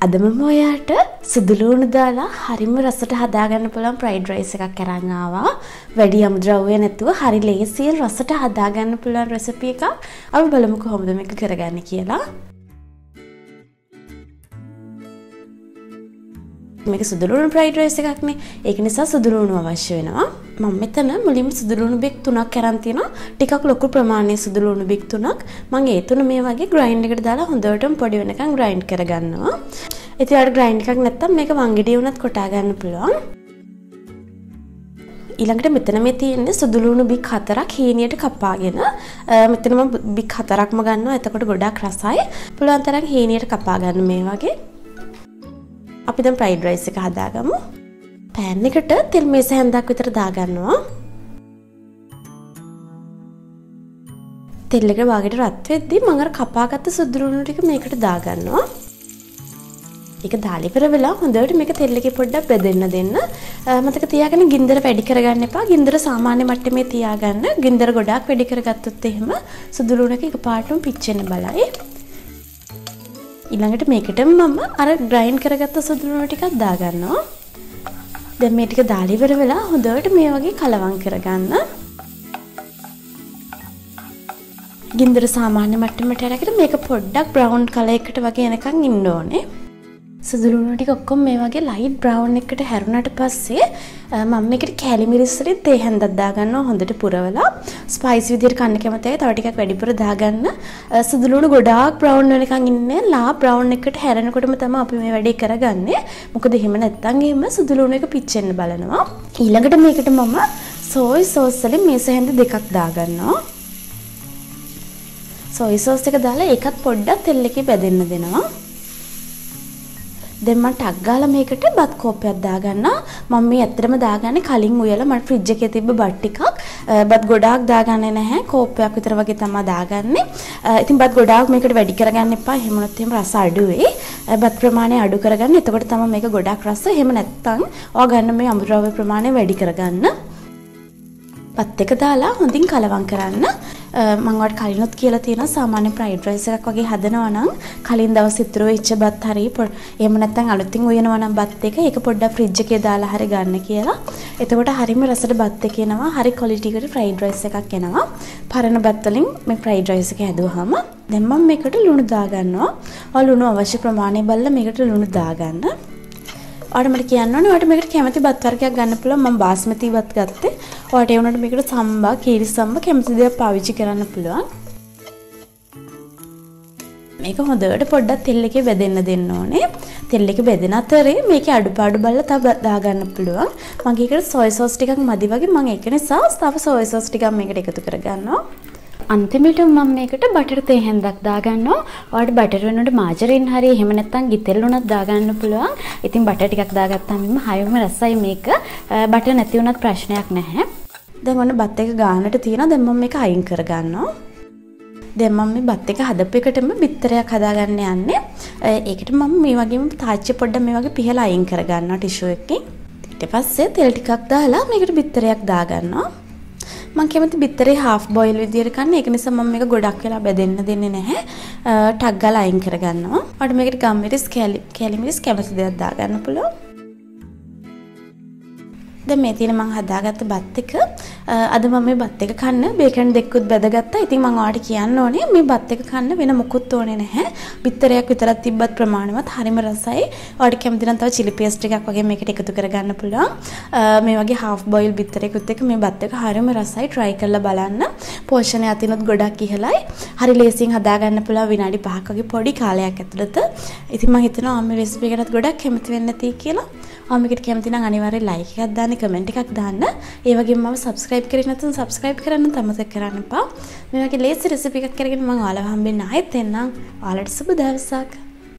අද මම ඔයාට සුදුලූණු දාලා හරිම රසට හදාගන්න පුළුවන් ෆ්‍රයිඩ් රයිස් එකක් අරන් ආවා. වැඩි අමුද්‍රව්‍ය නැතුව හරි ලේසියෙන් රසට හදාගන්න පුළුවන් රෙසිපි එකක්. අපි බලමු කොහොමද මේක කරගන්නේ කියලා. මේක සුදුලුණු ෆ්‍රයිඩ් රයිස් එකක්නේ. ඒක නිසා සුදුලුණු අවශ්‍ය වෙනවා. මම මෙතන මුලින්ම සුදුලුණු බික් තුනක් අරන් තිනවා. ටිකක් ලොකු ප්‍රමාණයේ සුදුලුණු බික් තුනක්. මම ඒ තුන මේ වගේ ග්‍රයින්ඩ් එකට දාලා හොඳටම පොඩි වෙනකන් ග්‍රයින්ඩ් කරගන්නවා. ඉතින් ඔයාලට ග්‍රයින්ඩ් එකක් නැත්තම් මේක වංගෙඩිය වුණත් කොටා ගන්න පුළුවන්. ඊළඟට මෙතන මේ තියෙන්නේ සුදුලුණු බික් හතරක් හීනියට කපාගෙන මෙතන මම බික් හතරක්ම ගන්නවා. එතකොට ගොඩක් රසයි. පුළුවන් තරම් හීනියට කපා ගන්න මේ වගේ. අපි දැන් ෆ්‍රයිඩ් රයිස් එක හදාගමු. පෑන් එකට තෙල් මේස හැන්දක් විතර දාගන්නවා. තෙල් එක වාගෙට රත් වෙද්දි මම අර කපාගත්ත සුදුලුණු ටික මේකට දාගන්නවා. ඒක දාලා ඉවර වෙලා හොඳට මේක තෙල් එකේ පොඩ්ඩක් බෙදෙන්න දෙන්න. මතක තියාගන්න ගින්දර වැඩි කරගන්න එපා. ගින්දර සාමාන්‍ය මට්ටමේ තියාගන්න. ගින්දර ගොඩාක් වැඩි කරගත්තොත් එහෙම සුදුලුණු එක එකපාරටම පිච්චෙන්න බලයි. ඊළඟට මේකටම මම අර ග්‍රයින්ඩ් කරගත්ත සුදුලුණු ටිකක් දාගන්නවා. දැන් මේ ටික දාලා ඉවර වෙලා හොඳට මේ වගේ කලවම් කරගන්න. ගින්දර සාමාන්‍ය මට්ටමට අරගෙන මේක පොඩ්ඩක් බ්‍රවුන් කලර් එකට වගේ එනකන් ඉන්න ඕනේ. සුදුලුණු ටික ඔක්කොම මේ වගේ ලයිට් බ්‍රවුන් එකට හැරුණාට පස්සේ මම මේකට කෑලි මිරිස් වලින් තේ හැන්දක් දාගන්නවා හොඳට පුරවලා. ස්පයිසි විදිහට කන්න කැමති අය තව ටිකක් වැඩිපුර දාගන්න. සුදුලුණු ගොඩාක් බ්‍රවුන් වෙනකන් ඉන්නේ. ලා බ්‍රවුන් එකට හැරෙනකොටම තමයි අපි මේ වැඩේ කරගන්නේ. මොකද එහෙම නැත්නම් එහෙම සුදුලුණු එක පිච්චෙන්න බලනවා. ඊළඟට මේකට මම සෝයි සෝස් වලින් මේස හැන්ද දෙකක් දාගන්නවා. සෝයි සෝස් එක දාලා ඒකත් පොඩ්ඩක් තෙල් එකේ බැදෙන්න දෙනවා. දැන් මම ටක් ගාලා මේකට බත් කෝප්පයක් දාගන්නවා. මම මේ ඇත්තටම දාගන්නේ කලින් උයලා මට ෆ්‍රිජ් එකේ තිබ්බ බත් ටිකක්. බත් ගොඩාක් දාගන්නේ නැහැ. කෝප්පයක් විතර වගේ තමයි දාගන්නේ. ඉතින් බත් ගොඩාක් මේකට වැඩි කරගන්න එපා. එහෙම වුණොත් එහෙම රස අඩු වෙයි. බත් ප්‍රමාණය අඩු කරගන්න. එතකොට තමයි මේක ගොඩාක් රස. එහෙම නැත්නම් ඔයා ගන්න මේ අමුද්‍රව්‍ය ප්‍රමාණය වැඩි කරගන්න. බත් එක දාලා හොඳින් කලවම් කරන්න. මම වට කලිනුත් කියලා තියෙනවා සාමාන්‍ය ෆ්‍රයිඩ් රයිස් එකක් වගේ හදනවා නම් කලින් දවස් ඉතුරු වෙච්ච බත් හරි එහෙම නැත්නම් අලුතින් උයනවා නම් බත් එක ඒක පොඩ්ඩක් ෆ්‍රිජ් එකේ දාලා හරි ගන්න කියලා. එතකොට හරිම රසට බත් එක එනවා. හරි ක්වොලිටි එකට ෆ්‍රයිඩ් රයිස් එකක් එනවා. පරණ බත් වලින් මේ ෆ්‍රයිඩ් රයිස් එක හැදුවාම දැන් මම මේකට ලුණු දාගන්නවා. ඔය ලුණු අවශ්‍ය ප්‍රමාණය බලලා මේකට ලුණු දාගන්න. ඔයාලට මට කියන්න ඕනේ ඔයාලට මේකට කැමති බත් වර්ගයක් ගන්න පුළුවන් මම බාස්මති බත් ගත්තේ. ඔයාලට ඒ වුණාට මේකට සම්බා, කීරි සම්බා කැමති දේක් පාවිච්චි කරන්න පුළුවන්. මේක හොඳට පොඩ්ඩක් තෙල් එකේ බෙදෙන්න දෙන්න ඕනේ. තෙල් එකේ බෙදෙන අතරේ මේකේ අඩුපාඩු බලලා තව දාගන්න පුළුවන්. මගේ එකට සොය සෝස් ටිකක් මදි වගේ මම ඒක නිසා තව සොය සෝස් ටිකක් මේකට එකතු කරගන්නවා. අන්තිමට මම මේකට බටර් තේ හැන්දක් දාගන්නවා. ඔයාලට බටර් වෙනුවට මාජරින් හරි එහෙම නැත්නම් ගිතෙල් උනත් දාගන්න පුළුවන්. ඉතින් බටර් ටිකක් දාගත්තාම මෙන්න හයම රසයි මේක. බටර් නැති වුණත් ප්‍රශ්නයක් නැහැ. දැන් ඔන්න බත් එක ගානට තියෙනවා. දැන් මම මේක අයින් කරගන්නවා. දැන් මම මේ බත් එක හදපු එකටම බිත්තරයක් හදාගන්න යන්නේ. ඒකට මම මේ වගේම තාච්චි පොඩ්ඩක් මේ වගේ පිහලා අයින් කරගන්නවා ටිෂු එකකින්. ඊට පස්සේ තෙල් ටිකක් දාලා මේකට බිත්තරයක් දාගන්නවා. මම කැමති බිත්තරේ half boil විදියට කන්න. ඒක නිසා මම මේක ගොඩක් වෙලා බෙදෙන්න දෙන්නේ නැහැ. ටක් ගාලා අයින් කරගන්නවා. ඔයාලට මේකට ගම්මිරිස් කැලි කැලිමිරිස් කැමති දෙයක් දාගන්න පුළුවන්. දැන් මේ තියෙන මම හදාගත්ත බත් එක අද මම මේ බත් එක කන්න බේකන් දෙකකුත් බෙදගත්තා. ඉතින් මම ඔයාලට කියන්න ඕනේ මේ බත් එක කන්න වෙන මොකුත් ඕනේ නැහැ. බිත්තරයක් විතරක් තිබ්බත් ප්‍රමාණවත් හරිම රසයි. ඔයාලට කැමති නම් තව chili paste එකක් වගේ මේකට එකතු කරගන්න පුළුවන්. මේ වගේ half boil බිත්තරයකුත් එක්ක මේ බත් එක හරිම රසයි. try කරලා බලන්න. පෝෂණය අතිනුත් ගොඩක් ඉහළයි. හරි ලේසියෙන් හදාගන්න පුළුවන් විනාඩි 5ක වගේ පොඩි කාලයක් ඇතුළත. ඉතින් මම හිතනවා මේ රෙසිපි එකටත් ගොඩක් කැමති වෙන්න ඇති කියලා. ඔයා මේකට කැමති නම් අනිවාර්යෙන් like එකක් දාන්න, comment එකක් දාන්න. ඒ වගේම මම subscribe කරේ නැත්නම් subscribe කරන්න තමතක කරන්න එපා. මේ වගේ ලේසි රෙසිපි එකක් කරගෙන මම ඔයාලව හම්බෙන්න ආයෙත් එන්නම්. ඔයාලට සුබ දවසක්.